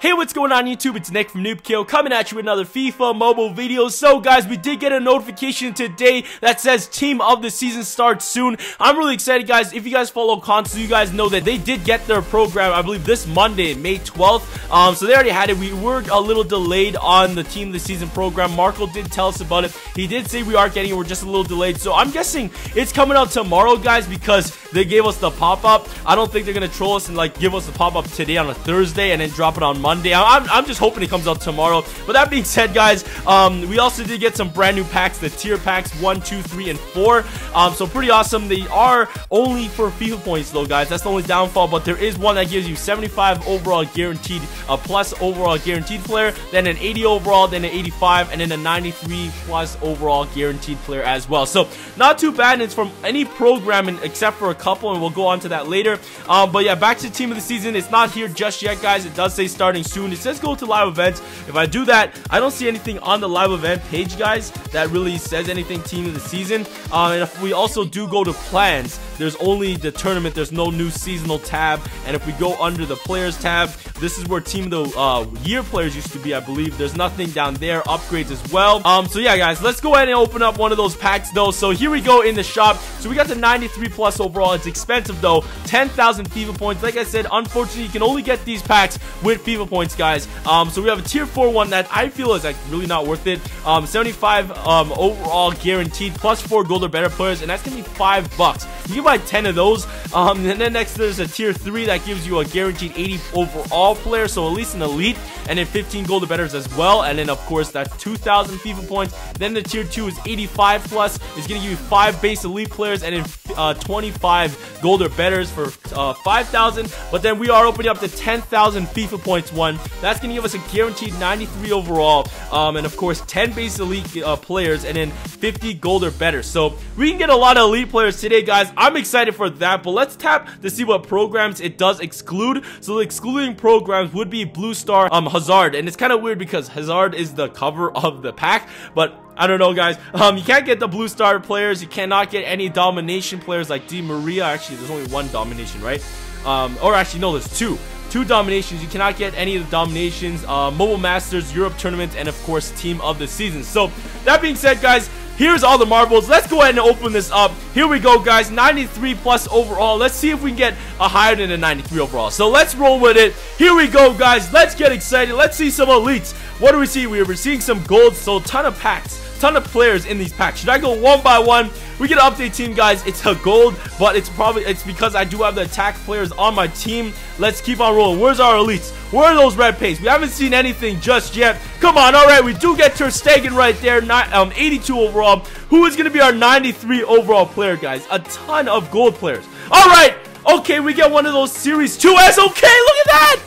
Hey, what's going on YouTube? It's Nick from NoobKill coming at you with another FIFA mobile video. So guys, we did get a notification today that says Team of the Season starts soon. I'm really excited guys. If you guys follow console, you guys know that they did get their program, I believe this Monday, May 12th. Um, so they already had it. We were a little delayed on the Team of the Season program. Marco did tell us about it. He did say we are getting it. We're just a little delayed. So I'm guessing it's coming out tomorrow guys because they gave us the pop-up. I don't think they're going to troll us and like give us the pop-up today on a Thursday and then drop it on Monday. Monday. I'm, I'm just hoping it comes out tomorrow. But that being said, guys, um, we also did get some brand new packs, the tier packs 1, 2, 3, and 4. Um, so pretty awesome. They are only for FIFA points, though, guys. That's the only downfall. But there is one that gives you 75 overall guaranteed, a plus overall guaranteed player, then an 80 overall, then an 85, and then a 93 plus overall guaranteed player as well. So not too bad. And it's from any programming except for a couple, and we'll go on to that later. Um, but yeah, back to team of the season. It's not here just yet, guys. It does say starting starting soon. It says go to live events. If I do that, I don't see anything on the live event page, guys, that really says anything team of the season. Uh, and if we also do go to plans, there's only the tournament. There's no new seasonal tab. And if we go under the players tab, this is where team of the uh, year players used to be, I believe. There's nothing down there. Upgrades as well. Um, so yeah, guys, let's go ahead and open up one of those packs, though. So here we go in the shop. So we got the 93 plus overall. It's expensive, though. 10,000 FIFA points. Like I said, unfortunately, you can only get these packs with FIFA points, guys. Um, so we have a tier 4 one that I feel is like really not worth it. Um, 75 um, overall guaranteed, plus 4 gold or better players, and that's going to be 5 bucks. You buy 10 of those. Um, and then next there's a tier 3 that gives you a guaranteed 80 overall player, so at least an elite, and then 15 gold or betters as well. And then of course that's 2,000 FIFA points. Then the tier 2 is 85 plus. It's going to give you 5 base elite players and then uh, 25 gold or betters for uh, 5,000. But then we are opening up the 10,000 FIFA points one. That's going to give us a guaranteed 93 overall. Um, and of course 10 base elite uh, players and then 50 gold or better. So we can get a lot of elite players today, guys. I'm excited for that, but let's tap to see what programs it does exclude. So the excluding programs would be Blue Star um, Hazard, and it's kind of weird because Hazard is the cover of the pack, but I don't know, guys. Um, you can't get the blue star players. You cannot get any domination players like Di Maria. Actually, there's only one domination, right? Um, or actually, no, there's two. Two dominations. You cannot get any of the dominations. Uh, Mobile Masters, Europe Tournament, and of course, Team of the Season. So, that being said, guys, Here's all the marbles. Let's go ahead and open this up. Here we go, guys. 93 plus overall. Let's see if we can get a higher than a 93 overall. So let's roll with it. Here we go, guys. Let's get excited. Let's see some elites. What do we see? We are seeing some gold, so ton of packs ton of players in these packs. Should I go one by one? We get an update team, guys. It's a gold, but it's probably it's because I do have the attack players on my team. Let's keep on rolling. Where's our elites? Where are those red pace? We haven't seen anything just yet. Come on, all right. We do get Ter Stegen right there. Not, um, 82 overall. Who is going to be our 93 overall player, guys? A ton of gold players. All right. Okay, we get one of those Series 2S. Okay, look at that.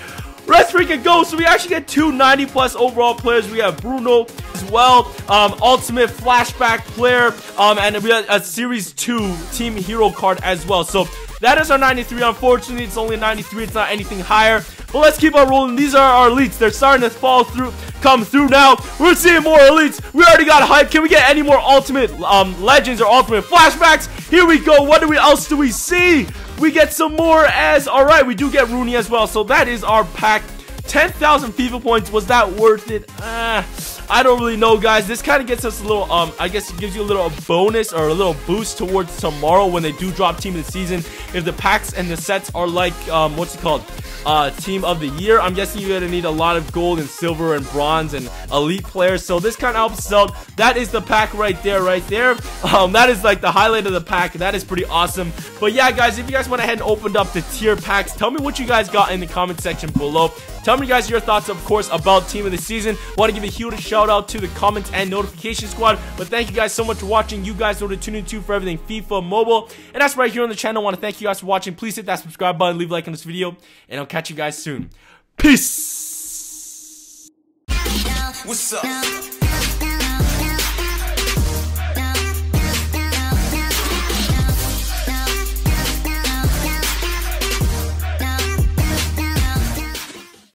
Let's freaking go. So we actually get two 90 plus overall players. We have Bruno well, um, ultimate flashback player, um, and we have a series 2 team hero card as well. So that is our 93. Unfortunately, it's only 93. It's not anything higher. But let's keep on rolling. These are our elites. They're starting to fall through, come through now. We're seeing more elites. We already got hype. Can we get any more ultimate um, legends or ultimate flashbacks? Here we go. What do we else do we see? We get some more as, all right, we do get Rooney as well. So that is our pack. 10,000 FIFA points. Was that worth it? Uh, I don't really know, guys. This kind of gets us a little, um, I guess it gives you a little bonus or a little boost towards tomorrow when they do drop Team of the Season. If the packs and the sets are like, um, what's it called? uh, team of the year. I'm guessing you're to need a lot of gold and silver and bronze and elite players. So this kind of helps out. That is the pack right there, right there. Um, that is like the highlight of the pack. That is pretty awesome. But yeah, guys, if you guys went ahead and opened up the tier packs, tell me what you guys got in the comment section below. Tell me guys your thoughts, of course, about Team of the Season. Want to give a huge shout out to the comments and notification squad. But thank you guys so much for watching. You guys know to tune into for everything FIFA Mobile. And that's right here on the channel. I want to thank you guys for watching. Please hit that subscribe button, leave a like on this video, and I'll catch you guys soon. Peace! What's up?